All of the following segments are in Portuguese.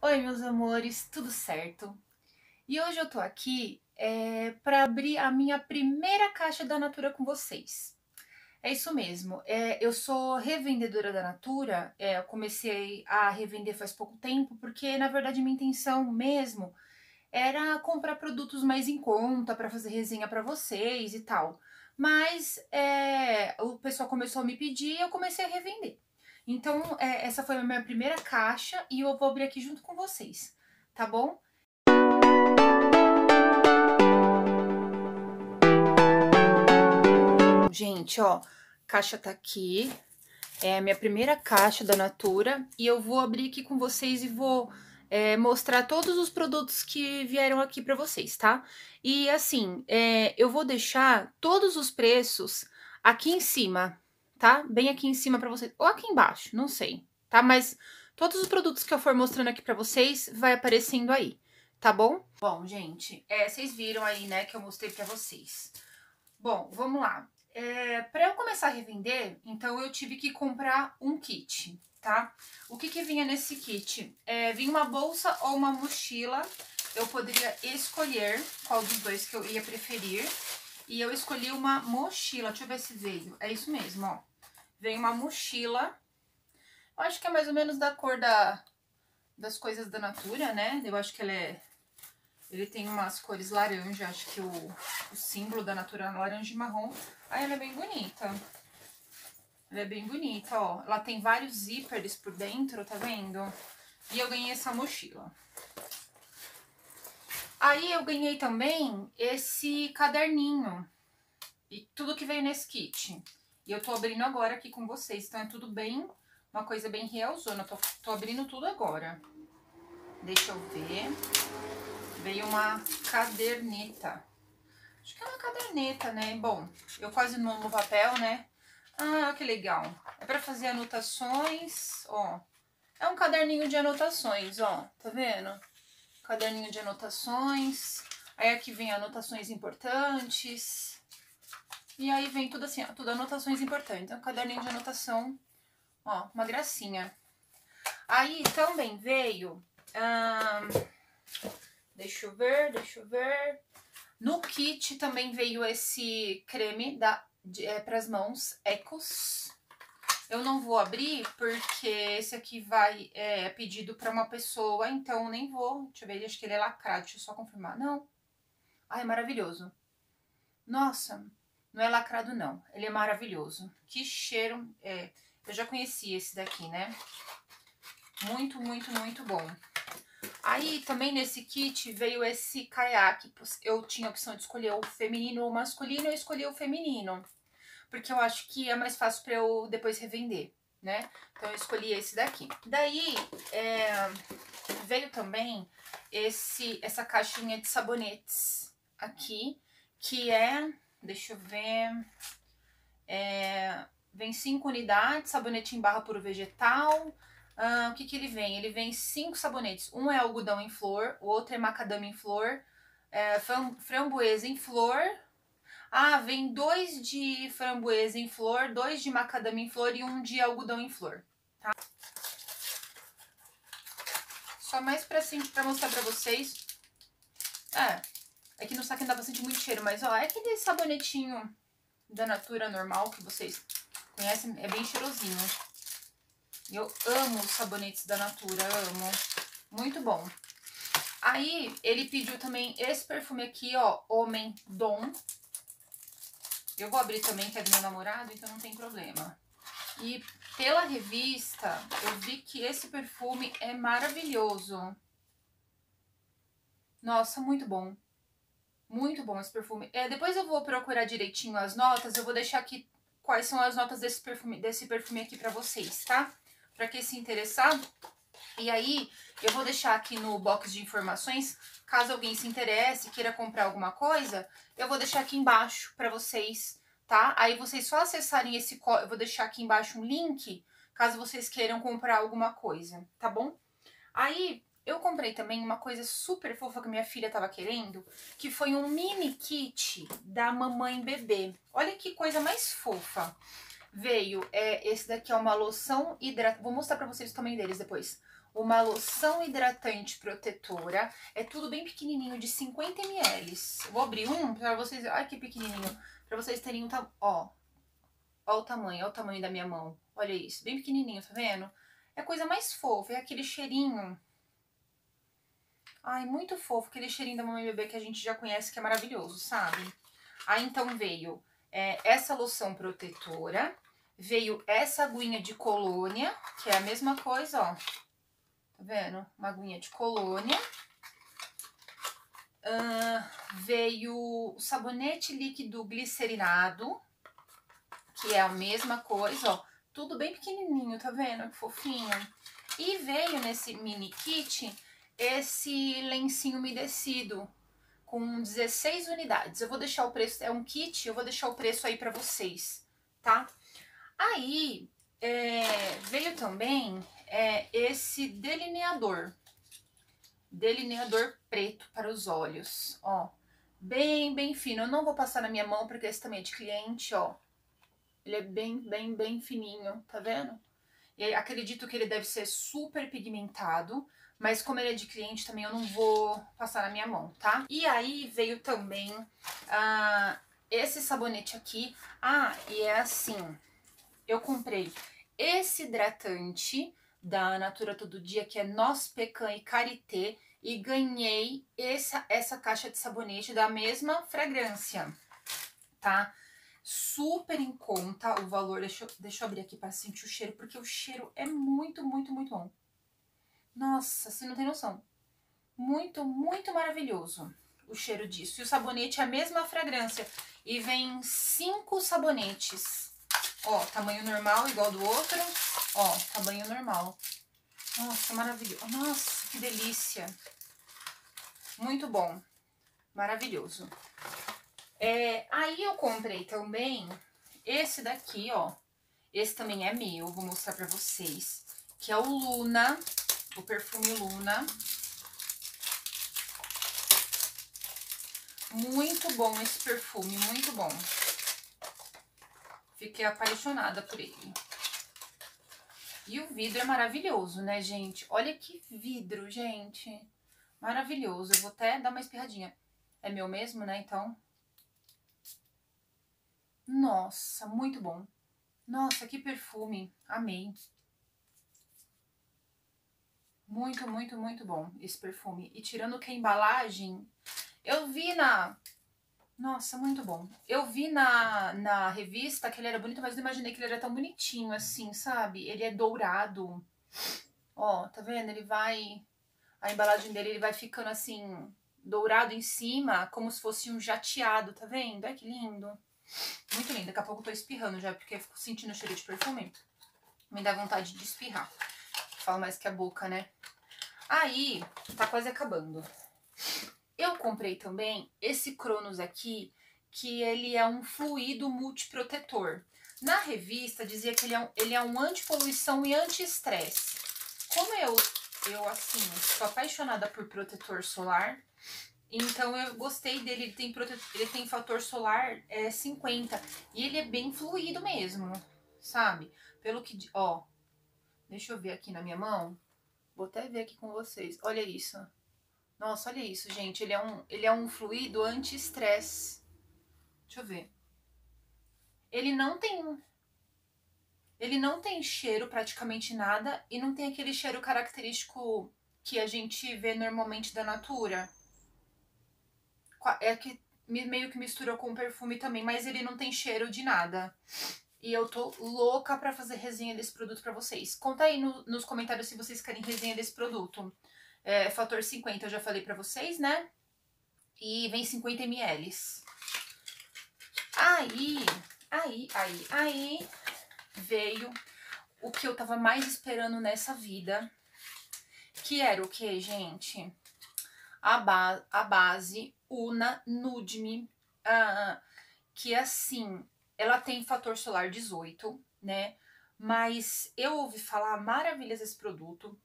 Oi, meus amores, tudo certo? E hoje eu tô aqui é, para abrir a minha primeira caixa da Natura com vocês. É isso mesmo, é, eu sou revendedora da Natura, é, eu comecei a revender faz pouco tempo, porque na verdade minha intenção mesmo era comprar produtos mais em conta para fazer resenha para vocês e tal. Mas é, o pessoal começou a me pedir e eu comecei a revender. Então, é, essa foi a minha primeira caixa e eu vou abrir aqui junto com vocês, tá bom? Gente, ó, caixa tá aqui, é a minha primeira caixa da Natura e eu vou abrir aqui com vocês e vou é, mostrar todos os produtos que vieram aqui para vocês, tá? E assim, é, eu vou deixar todos os preços aqui em cima, tá? Bem aqui em cima pra vocês, ou aqui embaixo, não sei, tá? Mas todos os produtos que eu for mostrando aqui pra vocês vai aparecendo aí, tá bom? Bom, gente, é, vocês viram aí, né, que eu mostrei pra vocês. Bom, vamos lá. É, pra eu começar a revender, então eu tive que comprar um kit, tá? O que que vinha nesse kit? É, vinha uma bolsa ou uma mochila, eu poderia escolher qual dos dois que eu ia preferir. E eu escolhi uma mochila, deixa eu ver se veio. É isso mesmo, ó. Vem uma mochila. Eu acho que é mais ou menos da cor da, das coisas da Natura, né? Eu acho que ele é... Ele tem umas cores laranja, acho que o, o símbolo da Natura é laranja e marrom. Aí ela é bem bonita. Ela é bem bonita, ó. Ela tem vários zíperes por dentro, tá vendo? E eu ganhei essa mochila. Aí eu ganhei também esse caderninho. E tudo que veio nesse kit. E eu tô abrindo agora aqui com vocês. Então é tudo bem, uma coisa bem realzona. Tô, tô abrindo tudo agora. Deixa eu ver. Veio uma caderneta. Acho que é uma caderneta, né? Bom, eu quase não amo papel, né? Ah, que legal. É pra fazer anotações, ó. É um caderninho de anotações, ó. Tá vendo? caderninho de anotações. Aí aqui vem anotações importantes. E aí vem tudo assim, ó, tudo anotações importantes. É um caderninho de anotação, ó, uma gracinha. Aí também veio, hum, deixa eu ver, deixa eu ver. No kit também veio esse creme da, é, para as mãos, Ecos. Eu não vou abrir porque esse aqui vai é pedido para uma pessoa, então nem vou. Deixa eu ver, acho que ele é lacrado, deixa eu só confirmar. Não. Ai, é maravilhoso. Nossa, não é lacrado não, ele é maravilhoso. Que cheiro, é, eu já conheci esse daqui, né? Muito, muito, muito bom. Aí, também nesse kit veio esse caiaque. Eu tinha a opção de escolher o feminino ou o masculino, eu escolhi o feminino porque eu acho que é mais fácil para eu depois revender, né? Então eu escolhi esse daqui. Daí é, veio também esse essa caixinha de sabonetes aqui, que é, deixa eu ver, é, vem cinco unidades, sabonete em barra puro vegetal. Ah, o que que ele vem? Ele vem cinco sabonetes. Um é algodão em flor, o outro é macadâmia em flor, é, framboesa em flor, ah, vem dois de framboesa em flor, dois de macadâmia em flor e um de algodão em flor, tá? Só mais pra, assim, pra mostrar pra vocês. É, aqui no saco ainda dá sentir muito cheiro, mas ó, é aquele sabonetinho da Natura normal que vocês conhecem, é bem cheirosinho. Eu amo os sabonetes da Natura, amo. Muito bom. Aí, ele pediu também esse perfume aqui, ó, Homem Dom, eu vou abrir também, que é do meu namorado, então não tem problema. E pela revista, eu vi que esse perfume é maravilhoso. Nossa, muito bom. Muito bom esse perfume. É, depois eu vou procurar direitinho as notas, eu vou deixar aqui quais são as notas desse perfume, desse perfume aqui pra vocês, tá? Pra quem se interessar. E aí, eu vou deixar aqui no box de informações Caso alguém se interesse, queira comprar alguma coisa, eu vou deixar aqui embaixo para vocês, tá? Aí vocês só acessarem esse eu vou deixar aqui embaixo um link, caso vocês queiram comprar alguma coisa, tá bom? Aí, eu comprei também uma coisa super fofa que minha filha tava querendo, que foi um mini kit da mamãe bebê. Olha que coisa mais fofa. Veio, é, esse daqui é uma loção hidratante, vou mostrar pra vocês o tamanho deles depois uma loção hidratante protetora. É tudo bem pequenininho, de 50 ml. Vou abrir um pra vocês... Olha que pequenininho. Pra vocês terem um... Ó, ó o tamanho, ó o tamanho da minha mão. Olha isso, bem pequenininho, tá vendo? É a coisa mais fofa, é aquele cheirinho... Ai, muito fofo, aquele cheirinho da mamãe bebê que a gente já conhece, que é maravilhoso, sabe? Aí, então, veio é, essa loção protetora, veio essa aguinha de colônia, que é a mesma coisa, ó. Tá vendo? Uma aguinha de colônia. Uh, veio o sabonete líquido glicerinado, que é a mesma coisa, ó. Tudo bem pequenininho, tá vendo? Que fofinho. E veio nesse mini kit esse lencinho umedecido com 16 unidades. Eu vou deixar o preço, é um kit, eu vou deixar o preço aí pra vocês, tá? Aí, é, veio também é esse delineador. Delineador preto para os olhos, ó. Bem, bem fino. Eu não vou passar na minha mão porque esse também é de cliente, ó. Ele é bem, bem, bem fininho, tá vendo? E acredito que ele deve ser super pigmentado, mas como ele é de cliente também eu não vou passar na minha mão, tá? E aí veio também uh, esse sabonete aqui. Ah, e é assim, eu comprei esse hidratante da Natura Todo Dia, que é Noz Pecan e Karité, e ganhei essa, essa caixa de sabonete da mesma fragrância, tá? Super em conta o valor, deixa deixa eu abrir aqui para sentir o cheiro, porque o cheiro é muito, muito, muito bom. Nossa, você não tem noção. Muito, muito maravilhoso o cheiro disso. E o sabonete é a mesma fragrância. E vem cinco sabonetes. Ó, tamanho normal, igual do outro. Ó, tamanho normal. Nossa, maravilhoso. Nossa, que delícia. Muito bom. Maravilhoso. É, aí eu comprei também esse daqui, ó. Esse também é meu, vou mostrar pra vocês. Que é o Luna, o perfume Luna. Muito bom esse perfume, muito bom. Fiquei apaixonada por ele. E o vidro é maravilhoso, né, gente? Olha que vidro, gente. Maravilhoso. Eu vou até dar uma espirradinha. É meu mesmo, né? Então. Nossa, muito bom. Nossa, que perfume. Amei. Muito, muito, muito bom esse perfume. E tirando que a embalagem, eu vi na nossa, muito bom. Eu vi na, na revista que ele era bonito, mas não imaginei que ele era tão bonitinho assim, sabe? Ele é dourado. Ó, tá vendo? Ele vai... A embalagem dele, ele vai ficando assim, dourado em cima, como se fosse um jateado, tá vendo? Ai, que lindo. Muito lindo. Daqui a pouco eu tô espirrando já, porque eu fico sentindo o cheiro de perfume. Me dá vontade de espirrar. Fala mais que a boca, né? Aí, tá quase acabando. Eu comprei também esse Cronos aqui, que ele é um fluido multiprotetor. Na revista dizia que ele é um, ele é um antipoluição e anti-estresse. Como eu, eu, assim, sou apaixonada por protetor solar, então eu gostei dele. Ele tem, ele tem fator solar é, 50 e ele é bem fluido mesmo, sabe? Pelo que, ó, deixa eu ver aqui na minha mão. Vou até ver aqui com vocês. Olha isso. Nossa, olha isso, gente. Ele é um, ele é um fluido anti-estresse. Deixa eu ver. Ele não tem... Ele não tem cheiro praticamente nada e não tem aquele cheiro característico que a gente vê normalmente da Natura. É que meio que mistura com perfume também, mas ele não tem cheiro de nada. E eu tô louca pra fazer resenha desse produto pra vocês. Conta aí no, nos comentários se vocês querem resenha desse produto. É, fator 50 eu já falei pra vocês, né? E vem 50 ml. Aí, aí, aí, aí veio o que eu tava mais esperando nessa vida. Que era o que, gente? A, ba a base Una Nude Me. Ah, que assim, ela tem fator solar 18, né? Mas eu ouvi falar maravilhas desse produto.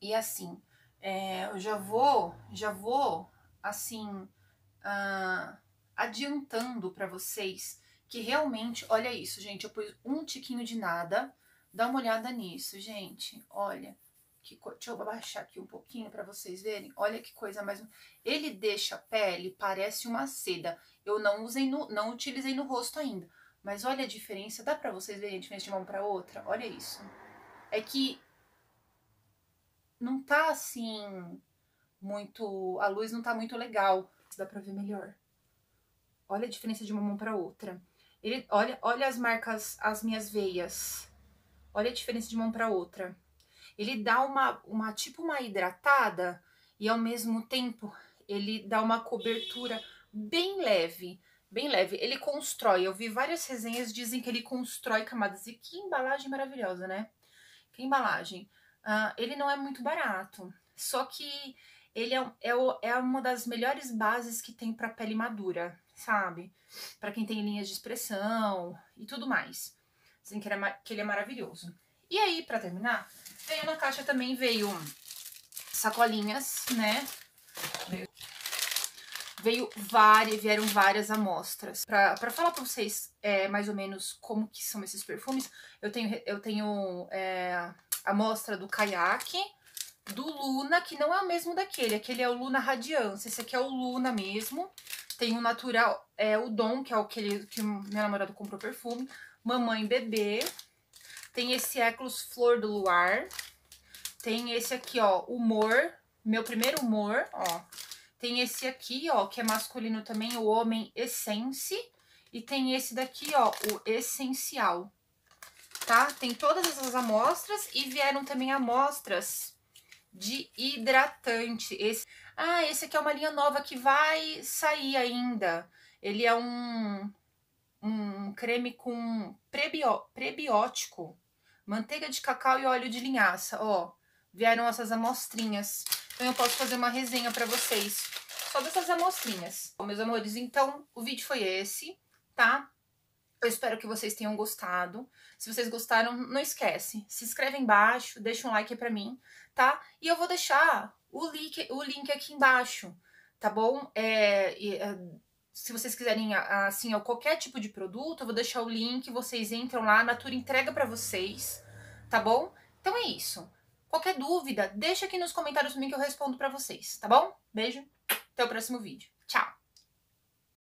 E assim, é, eu já vou, já vou, assim, uh, adiantando para vocês que realmente, olha isso, gente, eu pus um tiquinho de nada, dá uma olhada nisso, gente, olha, que, deixa eu abaixar aqui um pouquinho para vocês verem. Olha que coisa mais... Ele deixa a pele, parece uma seda. Eu não usei no, não utilizei no rosto ainda. Mas olha a diferença, dá pra vocês verem a diferença de uma para outra? Olha isso. É que não tá assim muito, a luz não tá muito legal. Dá pra ver melhor. Olha a diferença de uma mão para outra. Ele, olha, olha as marcas, as minhas veias. Olha a diferença de uma para outra. Ele dá uma, uma tipo uma hidratada e ao mesmo tempo ele dá uma cobertura bem leve, bem leve. Ele constrói. Eu vi várias resenhas dizem que ele constrói camadas e que embalagem maravilhosa, né? Que embalagem. Uh, ele não é muito barato, só que ele é, é, é uma das melhores bases que tem para pele madura, sabe? Para quem tem linhas de expressão e tudo mais. Dizem que ele é, que ele é maravilhoso. E aí, para terminar, veio na caixa também veio sacolinhas, né? Veio, várias, vieram várias amostras. Para falar para vocês é, mais ou menos como que são esses perfumes, eu tenho, eu tenho é, amostra do Kayak, do Luna, que não é o mesmo daquele. Aquele é o Luna Radiância, esse aqui é o Luna mesmo. Tem o natural, é o Dom, que é o que, ele, que meu namorado comprou perfume. Mamãe Bebê. Tem esse Eclos Flor do Luar. Tem esse aqui, ó, Humor. Meu primeiro humor, ó. Tem esse aqui, ó, que é masculino também, o Homem Essence. E tem esse daqui, ó, o Essencial. Tá? Tem todas essas amostras e vieram também amostras de hidratante. Esse... Ah, esse aqui é uma linha nova que vai sair ainda. Ele é um, um creme com prebió, prebiótico, manteiga de cacau e óleo de linhaça, ó. Vieram essas amostrinhas. Então eu posso fazer uma resenha para vocês só dessas amostrinhas. Bom, meus amores, então o vídeo foi esse, tá? Eu espero que vocês tenham gostado. Se vocês gostaram, não esquece, se inscreve embaixo, deixa um like pra mim, tá? E eu vou deixar o link, o link aqui embaixo, tá bom? É, é, se vocês quiserem, assim, qualquer tipo de produto, eu vou deixar o link, vocês entram lá, a Natura entrega pra vocês, tá bom? Então é isso. Qualquer dúvida, deixa aqui nos comentários também que eu respondo pra vocês, tá bom? Beijo, até o próximo vídeo.